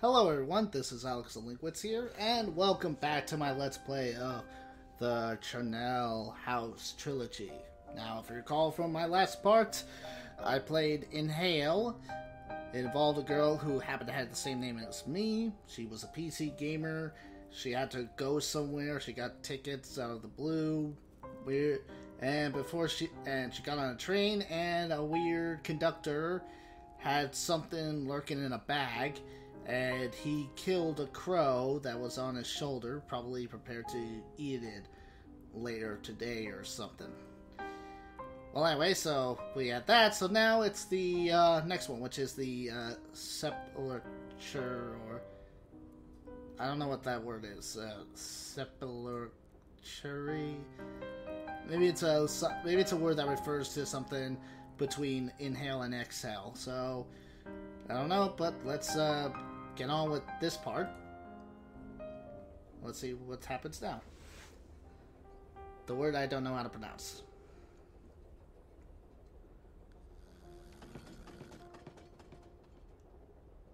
Hello everyone, this is Alex Olinkiewicz here, and welcome back to my Let's Play of the Charnel House Trilogy. Now, if you recall from my last part, I played Inhale. It involved a girl who happened to have the same name as me. She was a PC gamer. She had to go somewhere. She got tickets out of the blue. Weird. And before she and she got on a train, and a weird conductor had something lurking in a bag and he killed a crow that was on his shoulder, probably prepared to eat it later today or something. Well, anyway, so we had that. So now it's the uh, next one, which is the uh, sepulture, or I don't know what that word is. Uh. Maybe it's a maybe it's a word that refers to something between inhale and exhale. So I don't know, but let's uh, get on with this part. Let's see what happens now. The word I don't know how to pronounce.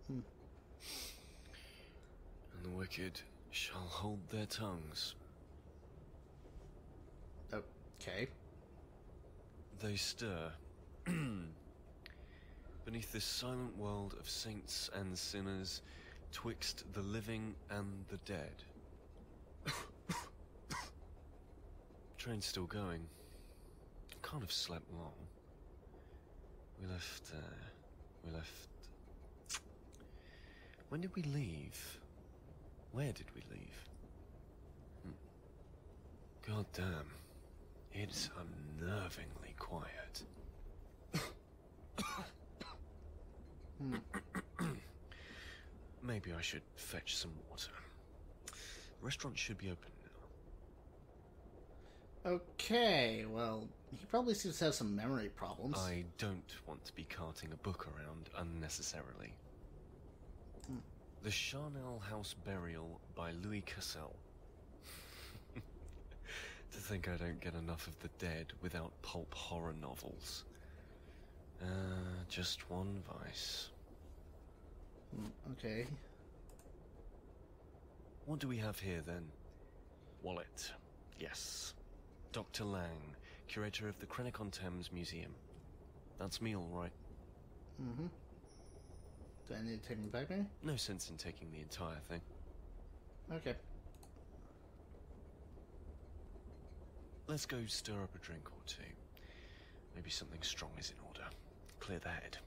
Hmm. And the wicked shall hold their tongues. Okay. They stir. Beneath this silent world of saints and sinners, twixt the living and the dead. Train's still going. Can't have slept long. We left, uh, we left... When did we leave? Where did we leave? Hmm. God damn. It's unnervingly quiet. Hmm. Maybe I should fetch some water. The restaurant should be open now. Okay, well, he probably seems to have some memory problems. I don't want to be carting a book around unnecessarily. Hmm. The Charnel House Burial by Louis Cassel. to think I don't get enough of the dead without pulp horror novels. Uh, just one vice. Hmm, okay. What do we have here then? Wallet. Yes. Dr. Lang, curator of the Krennic-on-Thames Museum. That's me, all right. Mm-hmm. Do I need to take me back, maybe? No sense in taking the entire thing. Okay. Let's go stir up a drink or two. Maybe something strong is in order. Clear the head.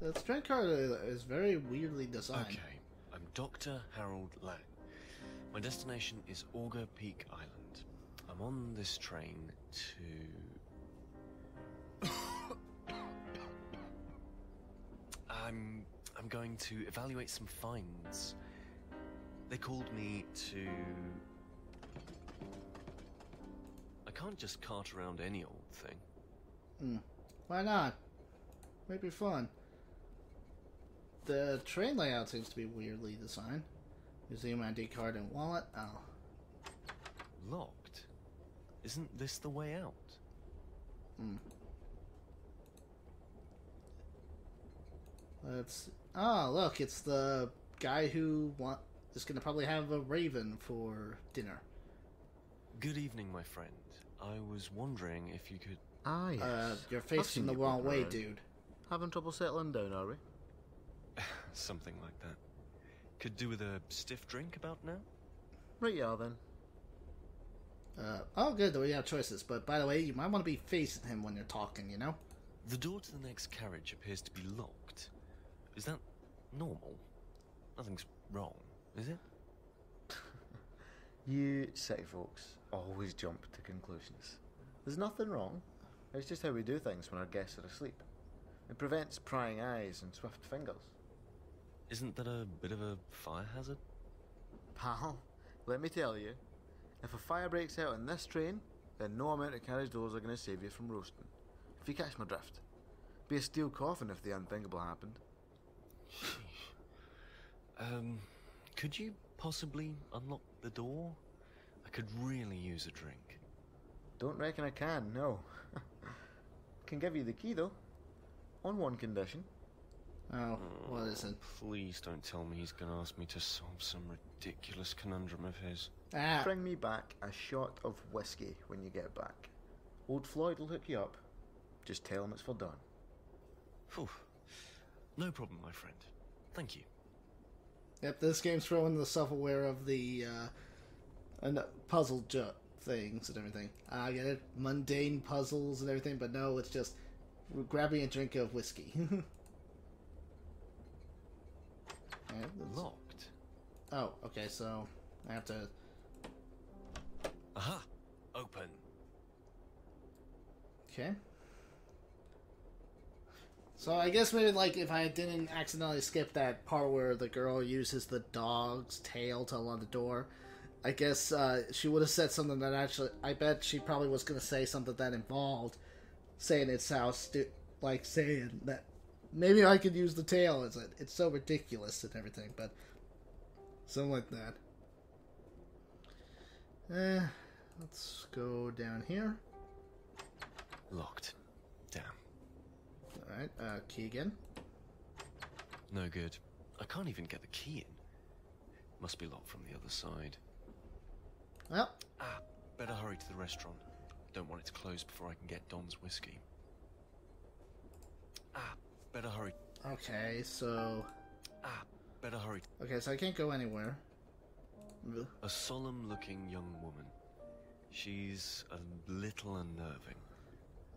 The drink card is very weirdly designed. Okay, I'm Dr. Harold Lang. My destination is Augur Peak Island. I'm on this train to... I'm... I'm going to evaluate some finds. They called me to... I can't just cart around any old thing. Hmm. Why not? Might be fun. The train layout seems to be weirdly designed. Museum ID card and wallet. Oh. Locked? Isn't this the way out? Hmm. Let's. Oh, look, it's the guy who want is going to probably have a raven for dinner. Good evening, my friend. I was wondering if you could. Ah, yes. Uh, you're facing the wrong way, dude. Having trouble settling down, are we? Something like that. Could do with a stiff drink about now? Right, yeah, then. Uh, oh, good, we have choices. But by the way, you might want to be facing him when you're talking, you know? The door to the next carriage appears to be locked. Is that normal? Nothing's wrong, is it? you city folks always jump to conclusions. There's nothing wrong. It's just how we do things when our guests are asleep. It prevents prying eyes and swift fingers. Isn't that a bit of a fire hazard? Pal, let me tell you, if a fire breaks out in this train, then no amount of carriage doors are going to save you from roasting. If you catch my drift. Be a steel coffin if the unthinkable happened. um, could you possibly unlock the door? I could really use a drink. Don't reckon I can, no. can give you the key, though. On one condition. Oh, what is it? Please don't tell me he's gonna ask me to solve some ridiculous conundrum of his. Ah, Bring me back a shot of whiskey when you get back. Old Floyd will hook you up. Just tell him it's for Don. Phew. No problem, my friend. Thank you. Yep, this game's throwing the self-aware of the uh, and puzzle ju- things and everything. I get it, mundane puzzles and everything, but no, it's just grabbing a drink of whiskey. Locked. oh, okay, so I have to. Aha! Open. Okay. So I guess maybe like if I didn't accidentally skip that part where the girl uses the dog's tail to unlock the door, I guess uh, she would have said something that actually I bet she probably was gonna say something that involved saying it's how stu- like saying that maybe I could use the tail. It's it's so ridiculous and everything, but something like that. Eh, let's go down here. Locked. Damn. Alright, uh, key again. No good. I can't even get the key in. Must be locked from the other side. Well, Ah, better hurry to the restaurant. Don't want it to close before I can get Don's whiskey. Ah, better hurry. okay, so. Ah, better hurry. Okay, so I can't go anywhere. A solemn looking young woman. She's a little unnerving.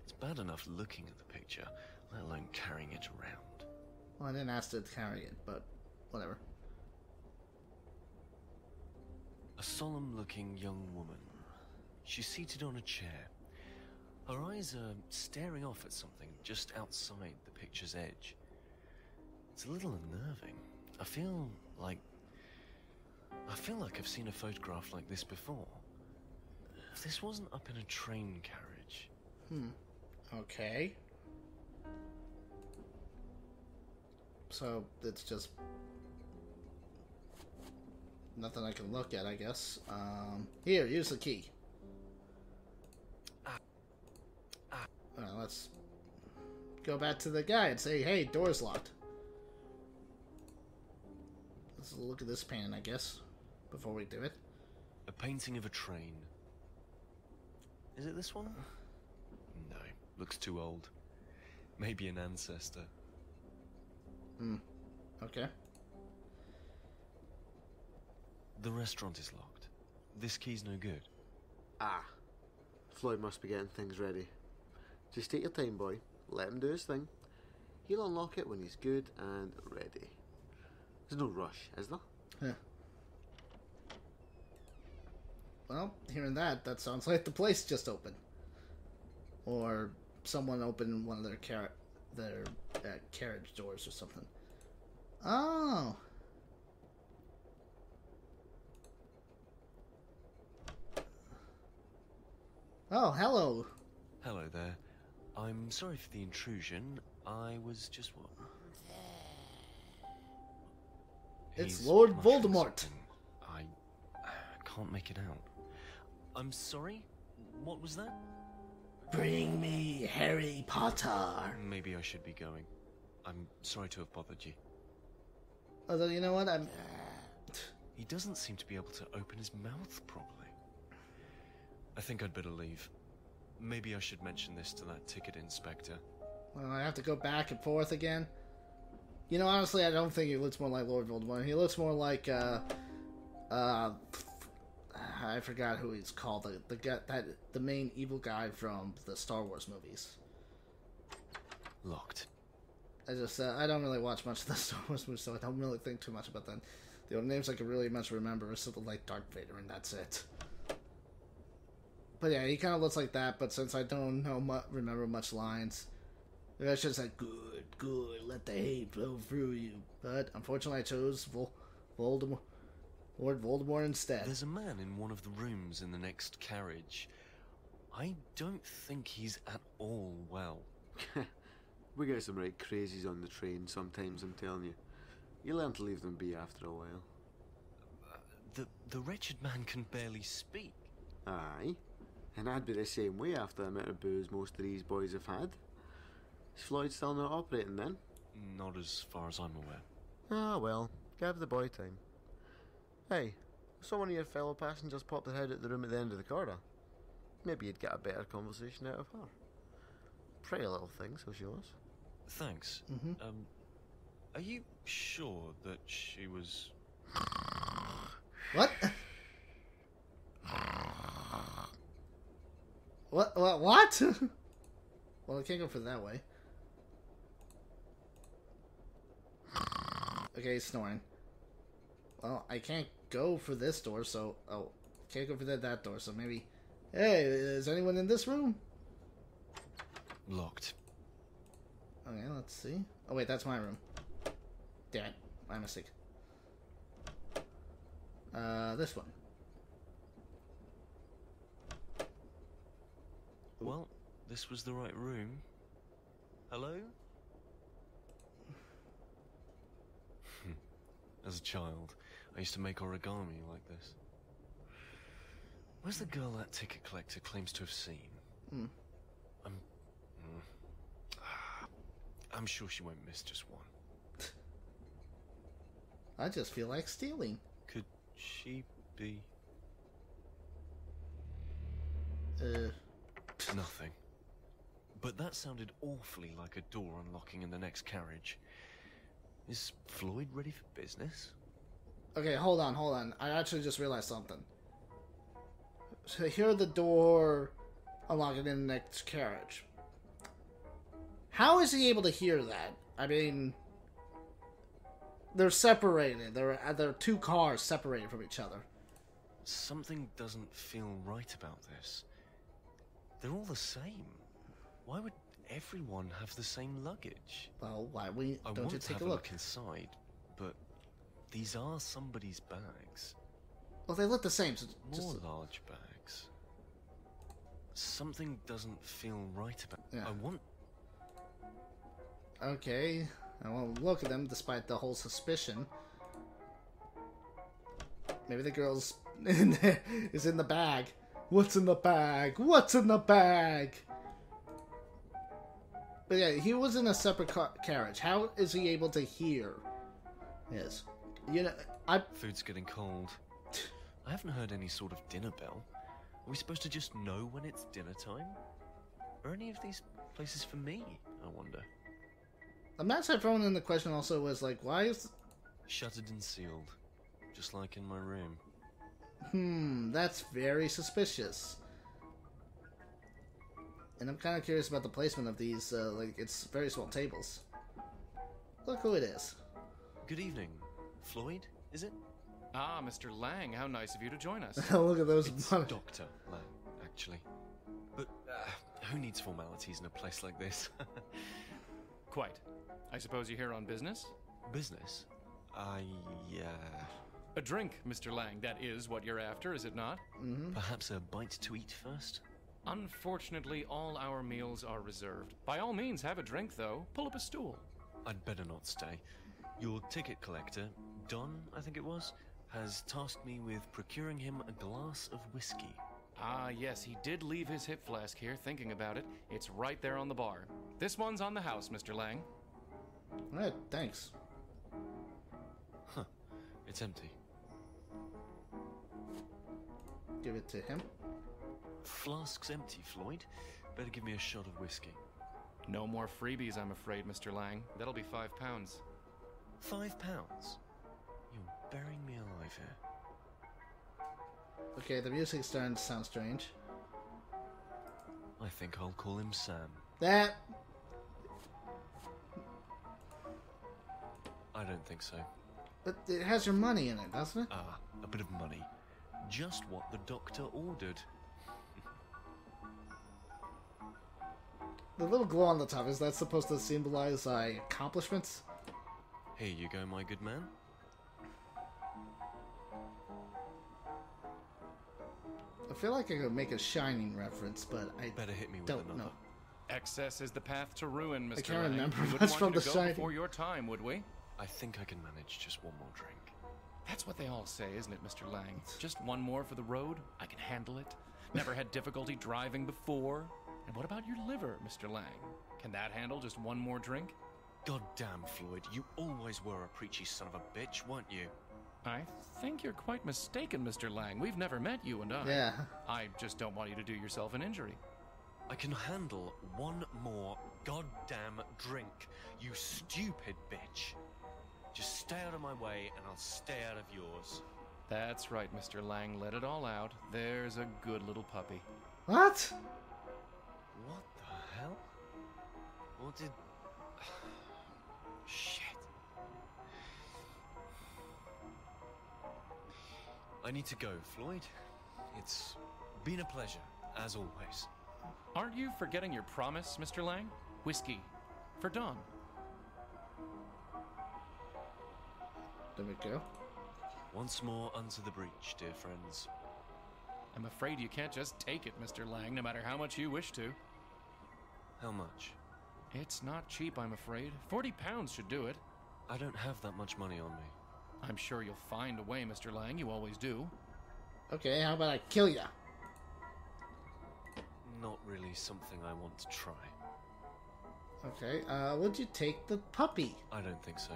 It's bad enough looking at the picture, let alone carrying it around. Well, I didn't ask to carry it, but whatever. A solemn looking young woman. She's seated on a chair. Her eyes are staring off at something just outside the picture's edge. It's a little unnerving. I feel like. I feel like I've seen a photograph like this before. If this wasn't up in a train carriage. Hmm. Okay. So it's just nothing I can look at, I guess. Um, here, use the key. Ah. Let's go back to the guy and say, "Hey, door's locked." Let's look at this painting, I guess, before we do it. A painting of a train. Is it this one? No, looks too old. Maybe an ancestor. Hmm. Okay. The restaurant is locked. This key's no good. Ah. Floyd must be getting things ready. Just take your time, boy. Let him do his thing. He'll unlock it when he's good and ready. There's no rush, is there? Yeah. Well, hearing that, that sounds like the place just opened, or someone opened one of their car- their uh, carriage doors or something. Oh. Oh, hello. Hello there. I'm sorry for the intrusion. I was just what? It's He's Lord Voldemort. I can't make it out. I'm sorry. What was that? Bring me Harry Potter. Maybe I should be going. I'm sorry to have bothered you. Although you know what, I'm. He doesn't seem to be able to open his mouth properly. I think I'd better leave. Maybe I should mention this to that ticket inspector. Well, I have to go back and forth again. You know, honestly, I don't think he looks more like Lord Voldemort. He looks more like, uh, uh, I forgot who he's called. The the guy that the main evil guy from the Star Wars movies. Locked. I just uh, I don't really watch much of the Star Wars movies, so I don't really think too much about them. The only names I can really much remember are something like Darth Vader, and that's it. But yeah, he kind of looks like that. But since I don't know mu- remember much lines, it's just like good, good, let the hate flow through you. But unfortunately, I chose Vol- Voldemort, Lord Voldemort instead. There's a man in one of the rooms in the next carriage. I don't think he's at all well. we get some right crazies on the train sometimes, I'm telling you. You learn to leave them be after a while. The the wretched man can barely speak. Aye. And I'd be the same way after the amount of booze most of these boys have had. Is Floyd still not operating then? Not as far as I'm aware. Ah, well, give the boy time. Hey, saw one of your fellow passengers pop their head out the room at the end of the corridor. Maybe you'd get a better conversation out of her. Pretty little thing, so she was. Thanks. Mhm. Um, are you sure that she was. What? What? What? What? well, I can't go for that way. Okay, he's snoring. Well, I can't go for this door, so oh, can't go for that that door. So maybe, hey, is anyone in this room? locked? Okay, let's see. Oh wait, that's my room. Damn it, my mistake. Uh, this one. Well, this was the right room. Hello? As a child, I used to make origami like this. Where's the girl that ticket collector claims to have seen? Hmm. I'm. mm, ah, I'm sure she won't miss just one. I just feel like stealing. Could she be Uh, nothing? But that sounded awfully like a door unlocking in the next carriage. Is Floyd ready for business? okay, hold on, hold on. I actually just realized something. So hear the door unlocking in the next carriage. How is he able to hear that? I mean, they're separated. They're uh, they're two cars separated from each other. Something doesn't feel right about this. They're all the same. Why would everyone have the same luggage? Well, why we I don't you take a look? look inside, but these are somebody's bags. Well, they look the same. So More just, large bags. Something doesn't feel right about. Yeah. I want. okay, I won't look at them despite the whole suspicion. Maybe the girl's in there is in the bag. What's in the bag? What's in the bag? But yeah, he was in a separate car- carriage. How is he able to hear? Yes, you know, I Food's getting cold. I haven't heard any sort of dinner bell. Are we supposed to just know when it's dinner time? Are any of these places for me? I wonder. the match I thrown in the question also was like, why is Shuttered and sealed, just like in my room. Hmm, that's very suspicious. And I'm kind of curious about the placement of these, uh, like, it's very small tables. Look who it is. Good evening, Floyd. Is it? Ah, Mr. Lang, how nice of you to join us. Look at those. It's Doctor Lang, actually. But uh, who needs formalities in a place like this? Quite. I suppose you're here on business? Business. I uh, A drink, Mr. Lang. That is what you're after, is it not? perhaps a bite to eat first. Unfortunately, all our meals are reserved. By all means, have a drink, though. Pull up a stool. I'd better not stay. Your ticket collector, Don, I think it was, has tasked me with procuring him a glass of whiskey. Ah, yes, he did leave his hip flask here, thinking about it. It's right there on the bar. This one's on the house, Mr. Lang. Alright, thanks. Huh. It's empty. Give it to him. Flask's empty, Floyd. Better give me a shot of whiskey. No more freebies, I'm afraid, Mr. Lang. That'll be five pounds. Five pounds? You're burying me alive here. Okay, the music's starting to sound strange. I think I'll call him Sam. That. I don't think so. But it has your money in it, doesn't it? Ah, a bit of money. Just what the doctor ordered. The little glow on the top, is that supposed to symbolize uh, accomplishments? Here you go, my good man. I feel like I could make a Shining reference, but I Better hit me with don't another. know. Excess is the path to ruin, Mr. I can't remember We much from The to go Shining. before your time, would we? I think I can manage just one more drink. That's what they all say, isn't it, Mr. Lang? Just one more for the road? I can handle it. Never had difficulty driving before. And what about your liver, Mr. Lang? Can that handle just one more drink? God damn, Floyd, you always were a preachy son of a bitch, weren't you? I think you're quite mistaken, Mr. Lang. We've never met, you and I. Yeah. I just don't want you to do yourself an injury. I can handle one more goddamn drink, you stupid bitch. Just stay out of my way and I'll stay out of yours. That's right, Mr. Lang. Let it all out. There's a good little puppy. What? What the hell? What did. Shit. I need to go, Floyd. It's been a pleasure, as always. Aren't you forgetting your promise, Mr. Lang? Whiskey. For Don. There we go. Once more unto the breach, dear friends. I'm afraid you can't just take it, Mr. Lang, no matter how much you wish to. How much? It's not cheap, I'm afraid. Forty pounds should do it. I don't have that much money on me. I'm sure you'll find a way, Mr. Lang. You always do. Okay, how about I kill ya? Not really something I want to try. Okay, uh, would you take the puppy? I don't think so.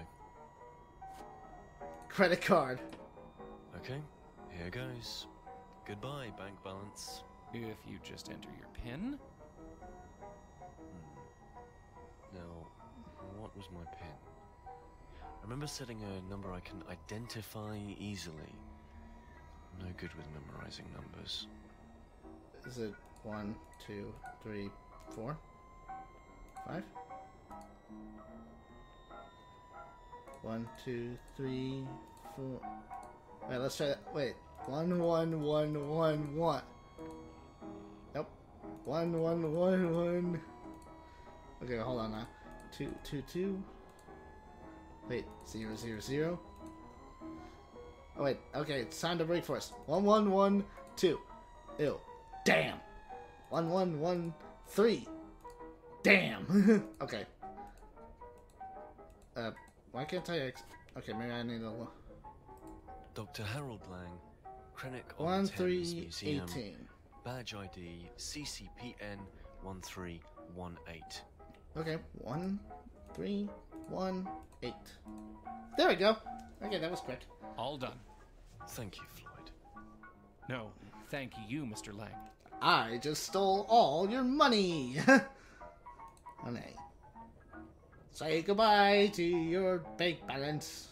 Credit card. Okay, here goes. Goodbye, bank balance. If you just enter your PIN. Hmm. Now, what was my pin? I remember setting a number I can identify easily. No good with memorizing numbers. Is it one, two, three, four, five? One, two, three, four. Wait, let's try that. Wait, one, one, one, one, one. Nope. One, one, one, one. Okay, hold on now. Two, two, two. Wait, zero, zero, zero. Oh wait, okay, it's time to break first. One, one, one, two. Ew. Damn. One, one, one, three. Damn. okay. Why can't I? Ex- okay, maybe I need a lo- Dr. Harold Lang, Krennic on one, Thames three, Museum, eighteen. badge ID CCPN 1318. Okay, one, three, one, eight. There we go. Okay, that was quick. All done. Thank you, Floyd. No, thank you, Mr. Lang. I just stole all your money. Honey. Say goodbye to your bank balance.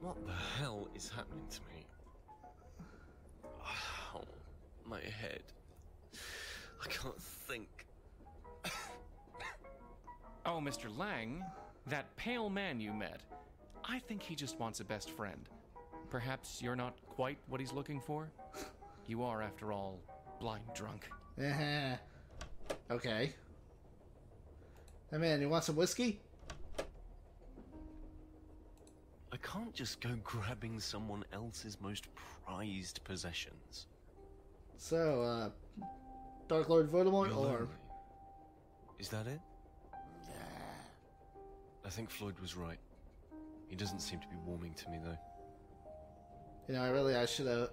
What the hell is happening to me? Oh, my head. I can't think. Oh, Mr. Lang, that pale man you met. I think he just wants a best friend. Perhaps you're not quite what he's looking for? You are, after all, blind drunk. Uh-huh. Okay. Hey man, you want some whiskey? I can't just go grabbing someone else's most prized possessions. So, uh, Dark Lord Voldemort You're or lonely. Is that it? Yeah. I think Floyd was right. He doesn't seem to be warming to me, though. you know, I really I should have.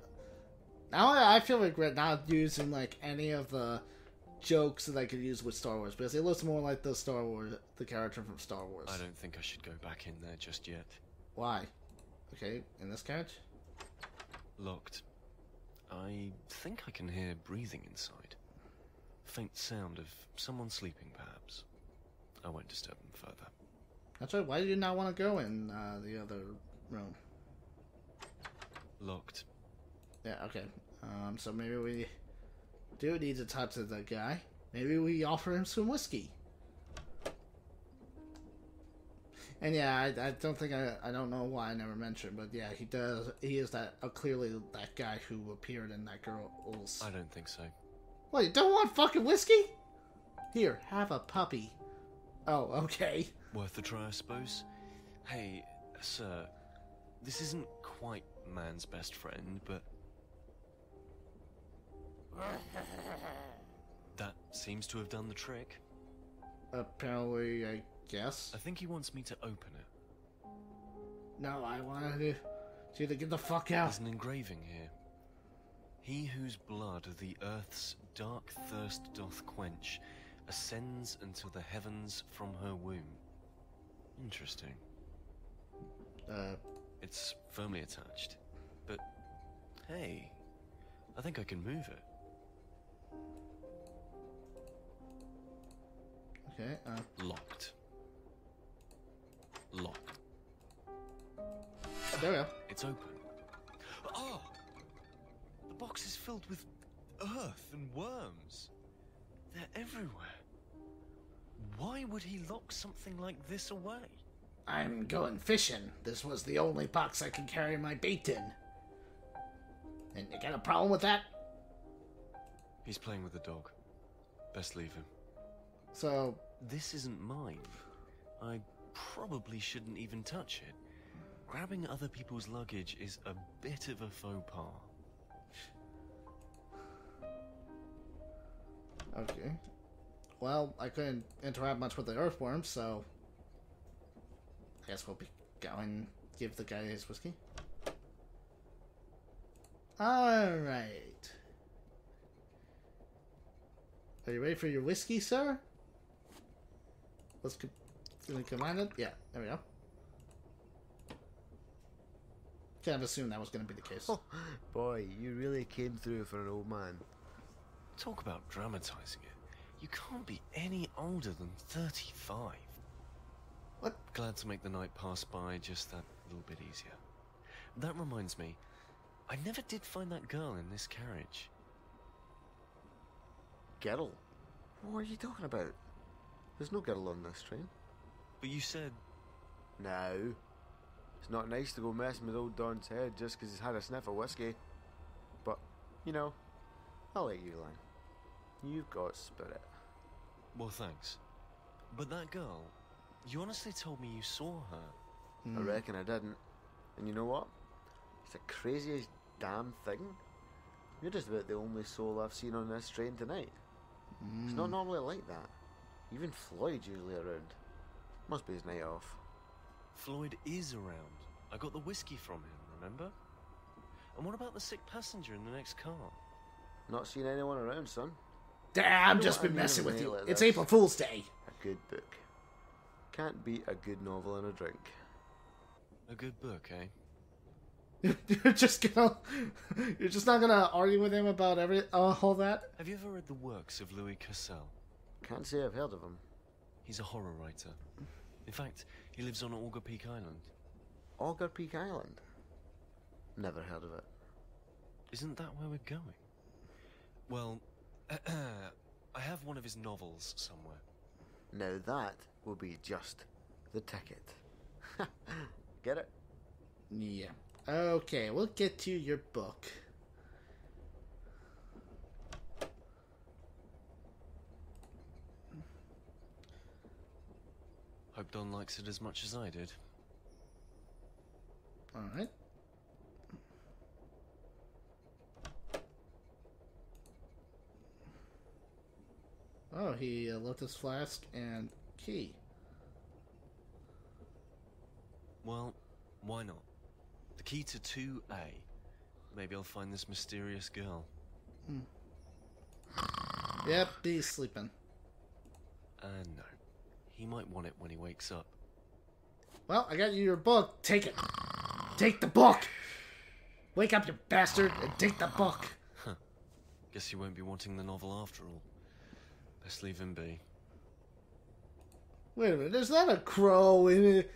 Now I, I feel regret not using like any of the jokes that I could use with Star Wars because it looks more like the Star Wars, the character from Star Wars. I don't think I should go back in there just yet. Why? Okay, in this carriage. Locked. I think I can hear breathing inside. Faint sound of someone sleeping, perhaps. I won't disturb them further. That's right. Why do you not want to go in uh, the other room? Locked. Yeah. Okay. Um. So maybe we do need to talk to the guy. Maybe we offer him some whiskey. And yeah, I, I don't think I I don't know why I never mentioned, but yeah, he does. He is that uh, clearly that guy who appeared in that girl's. I don't think so. What? You don't want fucking whiskey? Here, have a puppy. Oh, okay. Worth a try, I suppose. Hey, sir, this isn't quite man's best friend, but. That seems to have done the trick. Apparently, I guess. I think he wants me to open it. No, I wanted you to get the fuck out. There's an engraving here. He whose blood the earth's dark thirst doth quench, ascends until the heavens from her womb. Interesting. Uh, It's firmly attached. But hey, I think I can move it. Okay. Uh, Locked. Locked. there we are. It's open. Oh! The box is filled with earth and worms. They're everywhere. Why would he lock something like this away? I'm going fishing. This was the only box I could carry my bait in. And you got a problem with that? He's playing with the dog. Best leave him. So, This isn't mine. I probably shouldn't even touch it. Grabbing other people's luggage is a bit of a faux pas. okay. Well, I couldn't interact much with the earthworms, so. I guess we'll be going. Give the guy his whiskey. Alright. Are you ready for your whiskey, sir? Let's co- gonna combine it. Yeah, there we go. Kind of assumed that was going to be the case. Oh, boy, you really came through for an old man. Talk about dramatizing it. You can't be any older than 35. What? Glad to make the night pass by just that little bit easier. That reminds me, I never did find that girl in this carriage. Girl? What are you talking about? There's no girl on this train. But you said, No. It's not nice to go messing with old Don's head just because he's had a sniff of whiskey. But, you know, I'll let you line. You've got spirit. well, thanks. But that girl, you honestly told me you saw her. Hmm. I reckon I didn't. And you know what? It's the craziest damn thing. You're just about the only soul I've seen on this train tonight. It's not hmm. normally like that. Even Floyd's usually around. Must be his night off. Floyd is around. I got the whiskey from him, remember? And what about the sick passenger in the next car? Not seen anyone around, son. Damn, I've just what I been mean messing with you. let It's this- April Fool's Day. A good book. Can't beat a good novel and a drink. A good book, eh? you're just gonna, you're just not gonna argue with him about every uh, all that. Have you ever read the works of Louis Cassel? Can't say I've heard of him. He's a horror writer. In fact, he lives on Augur Peak Island. Augur Peak Island. Never heard of it. Isn't that where we're going? Well, I have one of his novels somewhere. Now that will be just the ticket. Get it? Yeah. Okay, we'll get to your book. Hope Don likes it as much as I did. All right. Oh, he uh, left his flask and key. Well, why not? The key to 2A. Maybe I'll find this mysterious girl. Yep, he's sleeping. And no. He might want it when he wakes up. Well, I got you your book. Take it. Take the book. Wake up, you bastard, and take the book. Guess he won't be wanting the novel after all. Best leave him be. Wait a minute, is that a crow in it,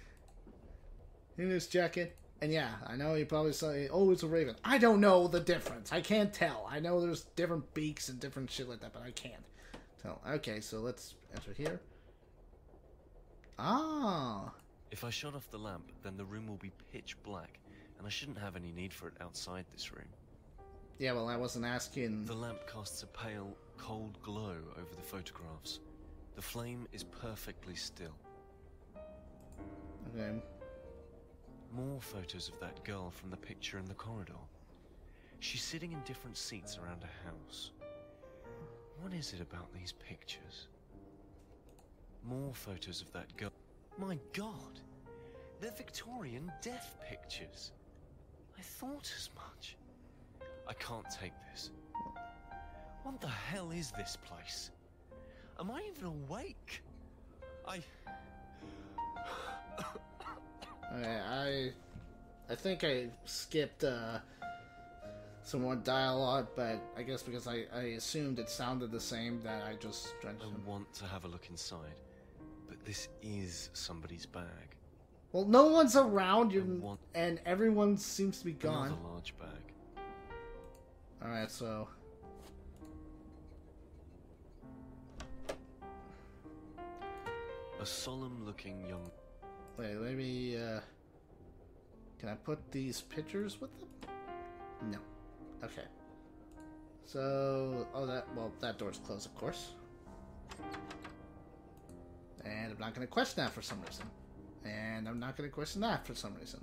in his jacket? And yeah, I know he probably say, "Oh, it's a raven." I don't know the difference. I can't tell. I know there's different beaks and different shit like that, but I can't tell. Okay, so let's enter here. Ah, If I shut off the lamp, then the room will be pitch black, and I shouldn't have any need for it outside this room. yeah. Well, I wasn't asking. The lamp casts a pale, cold glow over the photographs. The flame is perfectly still. Okay. More photos of that girl from the picture in the corridor. She's sitting in different seats around a house. What is it about these pictures? More photos of that girl. My god! They're Victorian death pictures. I thought as much. I can't take this. What the hell is this place? Am I even awake? I. Okay, I I think I skipped uh, some more dialogue, but I guess because I, I assumed it sounded the same that I just. I want to have a look inside, this is somebody's bag. Well, no one's around you, and everyone seems to be gone. Another large bag. All right, so A solemn-looking young. wait, maybe uh, can I put these pictures with them? No. Okay. So, oh, that well, that door's closed, of course. I'm not going to question that for some reason. And I'm not going to question that for some reason.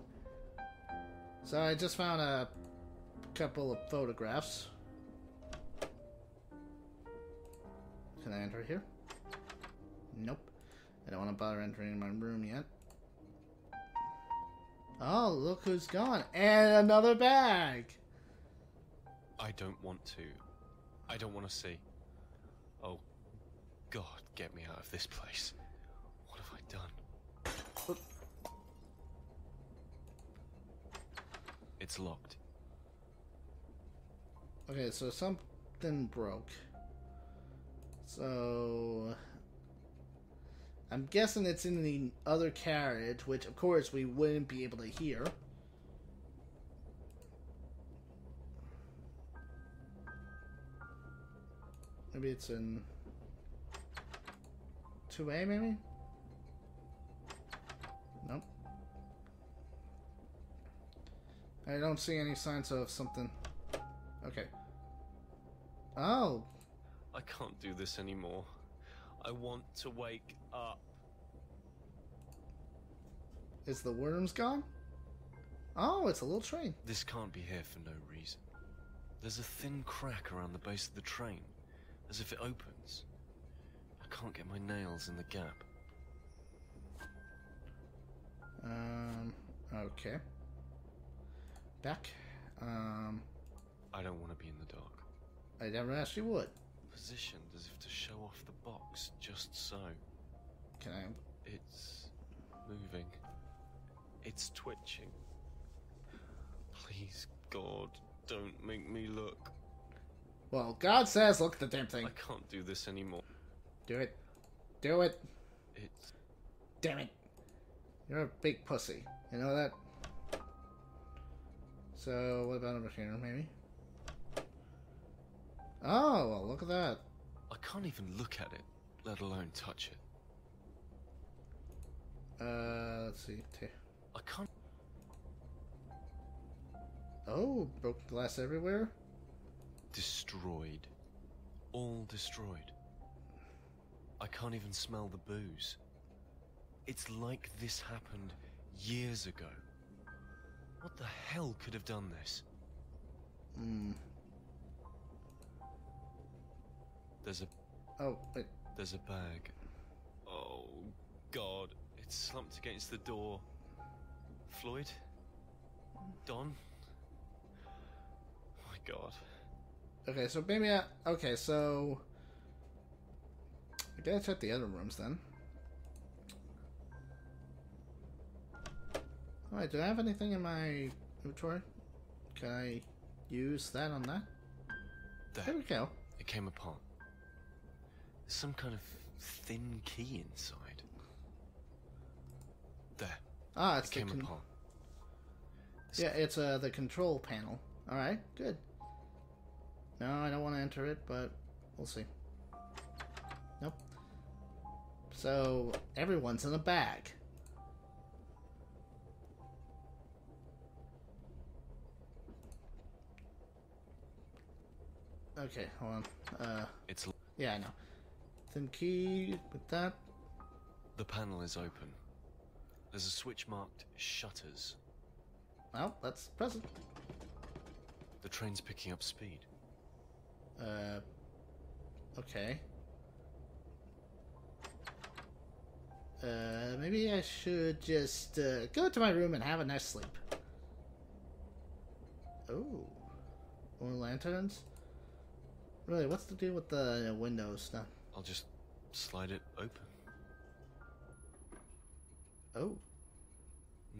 So I just found a couple of photographs. Can I enter here? Nope. I don't want to bother entering my room yet. Oh, look who's gone. And another bag. I don't want to. I don't want to see. Oh, God, get me out of this place. Done? It's locked. Okay, so something broke. So I'm guessing it's in the other carriage, which of course we wouldn't be able to hear. Maybe it's in 2A, maybe? I don't see any signs of something. Okay. Oh, I can't do this anymore. I want to wake up. is the worms gone? Oh, it's a little train. This can't be here for no reason. There's a thin crack around the base of the train, as if it opens. I can't get my nails in the gap. Um, okay. Back. Um, I don't want to be in the dark. I never asked you would. Positioned as if to show off the box, just so. Can I? It's moving. It's twitching. Please, God, don't make me look. Well, God says, look at the damn thing. I can't do this anymore. Do it. Do it. It's. Damn it. You're a big pussy. You know that? So, what about over here, maybe? Oh, well, look at that. I can't even look at it, let alone touch it. Uh, let's see. I can't. Oh, broken glass everywhere? Destroyed. All destroyed. I can't even smell the booze. It's like this happened years ago. What the hell could have done this? Hmm. There's a Oh, wait. there's a bag. Oh god, it's slumped against the door. Floyd? Don? Oh my god. Okay, so maybe I. Okay, so. I gotta check the other rooms then. Alright, do I have anything in my inventory? Can I use that on that? There There, we go. it came apart. There's some kind of thin key inside. There, Ah, it it's the came apart. Yeah, it's uh, the control panel. Alright, good. No, I don't want to enter it, but we'll see. Nope. So, everyone's in a bag. Okay, hold on. Uh, It's yeah, I know. Thin key with that. the panel is open. There's a switch marked shutters. Well, that's present. The train's picking up speed. Uh, okay. Uh, maybe I should just uh, go to my room and have a nice sleep. Oh, more lanterns. Really, what's the deal with the uh, windows stuff? I'll just slide it open. Oh.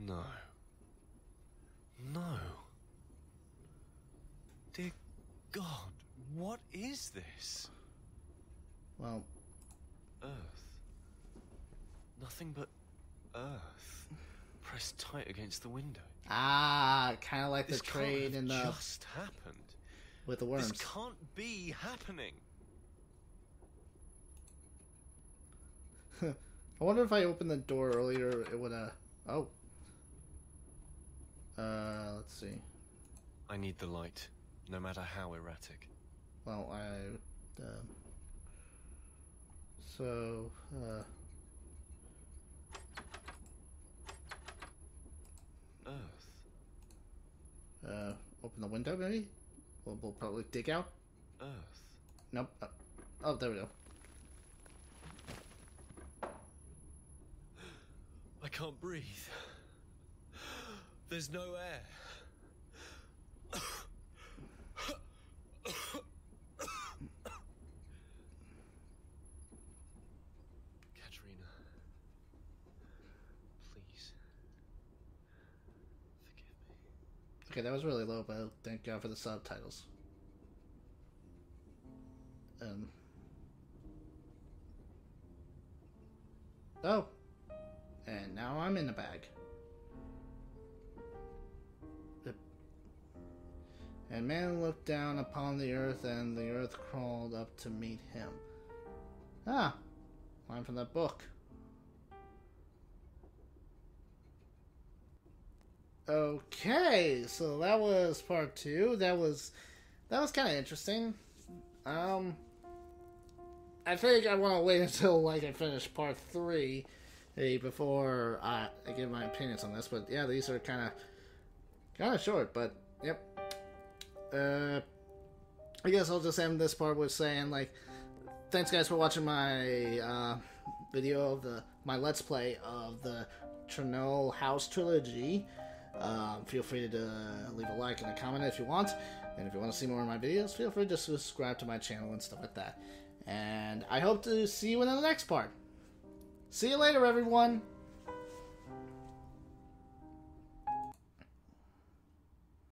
No. No. Dear God, what is this? Well, Earth. Nothing but earth. Pressed tight against the window. ah, kind of like the This can't train in the just happened. With the worms. This can't be happening. I wonder if I opened the door earlier, it would have. Oh. Uh, let's see. I need the light, no matter how erratic. Well, I. Uh, so, uh, Earth. uh, open the window maybe? We'll, we'll probably dig out? Earth. Nope. Uh, oh, there we go. I can't breathe. There's no air. Katrina. Please. Forgive me. Okay, that was really low, but thank God for the subtitles. Um. Oh. And now I'm in the bag. And man looked down upon the earth, and the earth crawled up to meet him. Ah, line from that book. Okay, so that was part two. That was that was kind of interesting. Um, I think I want to wait until like I finish part three eh, before I, I give my opinions on this. But yeah, these are kind of kind of short. But yep. Uh, I guess I'll just end this part with saying like, thanks guys for watching my uh, video of the my let's play of the Charnel House trilogy. Um, feel free to uh, leave a like and a comment if you want. And if you want to see more of my videos, feel free to subscribe to my channel and stuff like that. And I hope to see you in the next part. See you later, everyone.